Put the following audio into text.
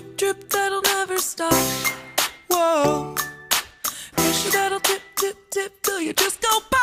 drip, drip that'll never stop. Whoa. Pressure that'll tip, tip, tip till you just go.